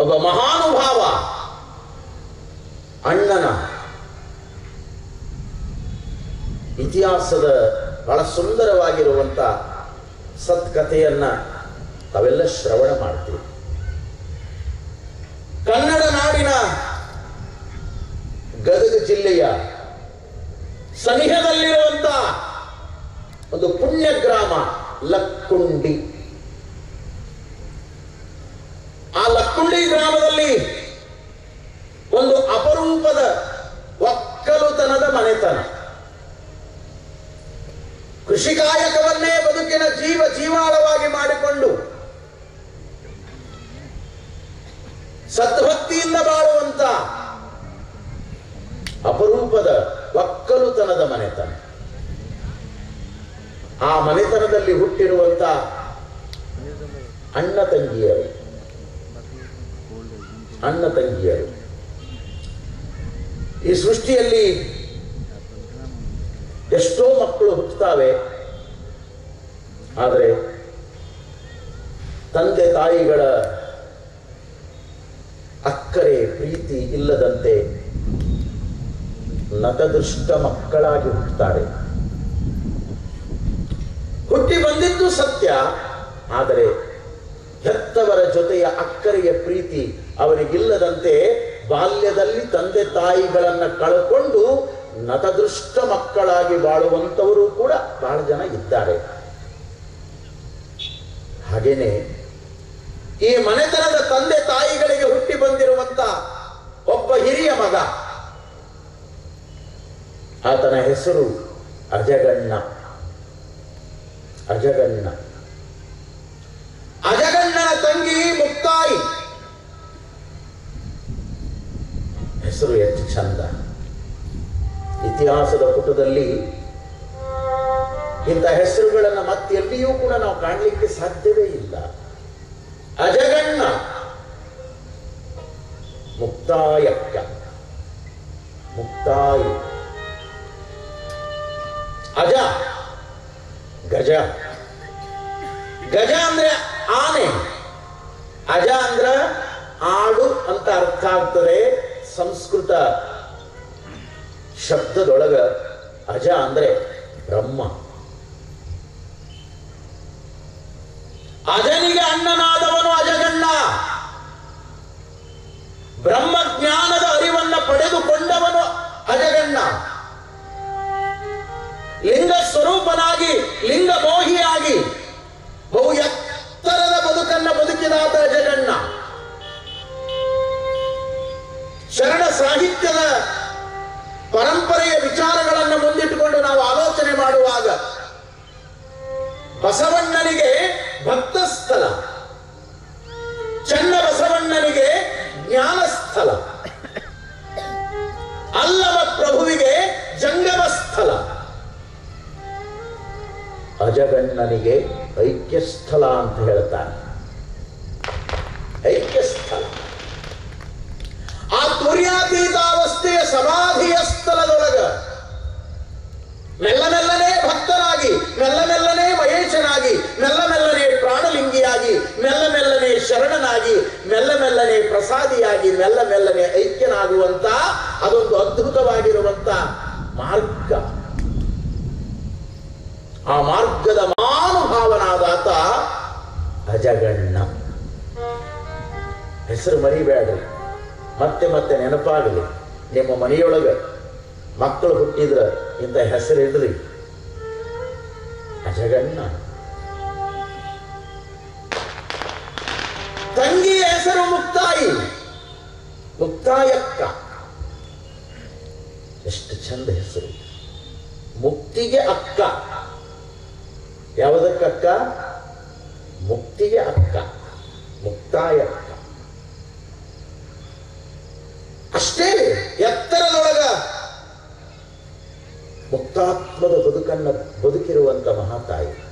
ಒಬ್ಬ ಮಹಾನುಭಾವ, ಅಣ್ಣನ ಇತಿಹಾಸದ ಬಹಳ ಸುಂದರವಾಗಿರುವಂಥ ಸತ್ಕಥೆಯನ್ನ ತಾವೆಲ್ಲ ಶ್ರವಣ ಮಾಡ್ತೀವಿ ಕನ್ನಡ ನಾಡಿನ ಗದಗ ಜಿಲ್ಲೆಯ ಸನಿಹದಲ್ಲಿರುವಂತ ಒಂದು ಪುಣ್ಯ ಗ್ರಾಮ ಲಕ್ಕುಂಡಿ. ಆ ಗ್ರಾಮದಲ್ಲಿ ಒಂದು ಅಪರೂಪದ ಒಕ್ಕಲುತನದ ಮನೆತನ. ಕೃಷಿ ಕಾಯಕವನ್ನೇ ಬದುಕಿನ ಜೀವ ಜೀವಾಳವಾಗಿ ಮಾಡಿಕೊಂಡು ಸದ್ಭಕ್ತಿಯಿಂದ ಬಾಳುವಂತ ಅಪರೂಪದ ಒಕ್ಕಲುತನದ ಮನೆತನ. ಆ ಮನೆತನದಲ್ಲಿ ಹುಟ್ಟಿರುವಂತ ಅಣ್ಣ ತಂಗಿಯರು. ಅಣ್ಣ ತಂಗಿಯರು. ಈ ಸೃಷ್ಟಿಯಲ್ಲಿ ಎಷ್ಟೋ ಮಕ್ಕಳು ಹುಟ್ಟುತ್ತಾವೆ. ಆದರೆ ತಂದೆ ತಾಯಿಗಳ ಅಕ್ಕರೆ ಪ್ರೀತಿ ಇಲ್ಲದಂತೆ ನತದೃಷ್ಟ ಮಕ್ಕಳಾಗಿ ಹುಟ್ಟುತ್ತಾರೆ. ಹುಟ್ಟಿ ಬಂದಿದ್ದು ಸತ್ಯ, ಆದರೆ ಹೆತ್ತವರ ಜೊತೆಯ ಅಕ್ಕರೆಯ ಪ್ರೀತಿ ಅವರಿಗಿಲ್ಲದಂತೆ ಬಾಲ್ಯದಲ್ಲಿ ತಂದೆ ತಾಯಿಗಳನ್ನ ಕಳ್ಕೊಂಡು ನತದೃಷ್ಟ ಮಕ್ಕಳಾಗಿ ಬಾಳುವಂತವರು ಕೂಡ ಬಹಳ ಜನ ಇದ್ದಾರೆ. ಹಾಗೇನೆ ಈ ಮನೆತನದ ತಂದೆ ತಾಯಿಗಳಿಗೆ ಹುಟ್ಟಿ ಬಂದಿರುವಂತ ಒಬ್ಬ ಹಿರಿಯ ಮಗ, ಆತನ ಹೆಸರು ಅಜಗಣ್ಣ. ಅಜಗಣ್ಣ. ಅಜಗಣ್ಣನ ತಂಗಿ ಮುಕ್ತಾಯಿ. ಹೆಸರು ಎಷ್ಟು ಚಂದ. ಇತಿಹಾಸದ ಪುಟದಲ್ಲಿ ಇಂಥ ಹೆಸರುಗಳನ್ನು ಮತ್ತೆಲ್ಲಿಯೂ ಕೂಡ ನಾವು ಕಾಣಲಿಕ್ಕೆ ಸಾಧ್ಯವೇ ಇಲ್ಲ. ಅಜಗಣ್ಣ. ಮುಕ್ತಾಯಕ್ಕ. ಮುಕ್ತಾಯ. ಅಜ. ಗಜ. ಗಜ ಅಂದ್ರೆ ಆನೆ. ಅಜ ಅಂದ್ರ ಆಡು ಅಂತ ಅರ್ಥ ಆಗ್ತದೆ. ಸಂಸ್ಕೃತ ಶಬ್ದದೊಳಗ ಅಜ ಅಂದ್ರೆ ಬ್ರಹ್ಮ. ಅಜನಿಗೆ ಅಣ್ಣನಾದವನು ಅಜಗಣ್ಣ. ಬ್ರಹ್ಮ ಜ್ಞಾನದ ಅರಿವನ್ನ ಪಡೆದುಕೊಂಡವನು ಅಜಗಣ್ಣ. ಲಿಂಗ ಸ್ವರೂಪನಾಗಿ, ಲಿಂಗ ಮೋಹಿಯಾಗಿ ಬಹು ಎತ್ತರದ ಬದುಕನ್ನ ಬದುಕಿದಾತ ಅಜಗಣ್ಣ. ಸಾಹಿತ್ಯದ ಪರಂಪರೆಯ ವಿಚಾರಗಳನ್ನು ಮುಂದಿಟ್ಟುಕೊಂಡು ನಾವು ಆಲೋಚನೆ ಮಾಡುವಾಗ ಬಸವಣ್ಣನಿಗೆ ಭಕ್ತ ಸ್ಥಳ ಚನ್ನ ಬಸವಣ್ಣನಿಗೆ ಜ್ಞಾನ ಸ್ಥಳ ಅಲ್ಲವ ಪ್ರಭುವಿಗೆ ಜಂಗಮ ಸ್ಥಳ ಅಜಗಣ್ಣನಿಗೆ ಐಕ್ಯ ಸ್ಥಳ ಅಂತ ಹೇಳ್ತಾನೆ ಐಕ್ಯ ಸ್ಥಳ ಆ ತುರ್ಯಾತೀತಾವಸ್ಥೆಯ ಸಮಾಧಿಯ ಸ್ಥಳದೊಳಗ ಮೆಲ್ಲ ಮೆಲ್ಲನೆ ಭಕ್ತನಾಗಿ ಮೆಲ್ಲ ಮೆಲ್ಲನೆ ಮಹೇಶನಾಗಿ ಮೆಲ್ಲ ಮೆಲ್ಲನೆ ಪ್ರಾಣಲಿಂಗಿಯಾಗಿ ಮೆಲ್ಲ ಮೆಲ್ಲನೆ ಶರಣನಾಗಿ ಮೆಲ್ಲ ಮೆಲ್ಲನೆ ಪ್ರಸಾದಿಯಾಗಿ ಮೆಲ್ಲ ಮೆಲ್ಲನೆ ಐಕ್ಯನಾಗುವಂತ ಅದೊಂದು ಅದ್ಭುತವಾಗಿರುವಂತ ಮಾರ್ಗ. ಆ ಮಾರ್ಗದ ಮಾನುಭಾವನಾದಾತ ಅಜಗಣ್ಣ ಹೆಸರು ಮರಿಬೇಡ್ರಿ. ಮತ್ತೆ ಮತ್ತೆ ನೆನಪಾಗಲಿ. ನಿಮ್ಮ ಮನೆಯೊಳಗೆ ಮಕ್ಕಳು ಹುಟ್ಟಿದ್ರ ಇಂಥ ಹೆಸರಿಡ್ರಿ ಅಜಗಣ್ಣ. ತಂಗಿ ಹೆಸರು ಮುಕ್ತಾಯಿ. ಮುಕ್ತಾಯಕ್ಕ. ಎಷ್ಟು ಚಂದ ಹೆಸರು. ಮುಕ್ತಿಗೆ ಅಕ್ಕ. ಯಾವುದಕ್ಕಕ್ಕ? ಮುಕ್ತಿಗೆ ಅಕ್ಕ. ಮುಕ್ತಾಯಕ್ಕ. ಅಷ್ಟೇ ನನ್ನ ಬದುಕಿರುವಂಥ ಮಹಾತಾಯಿ.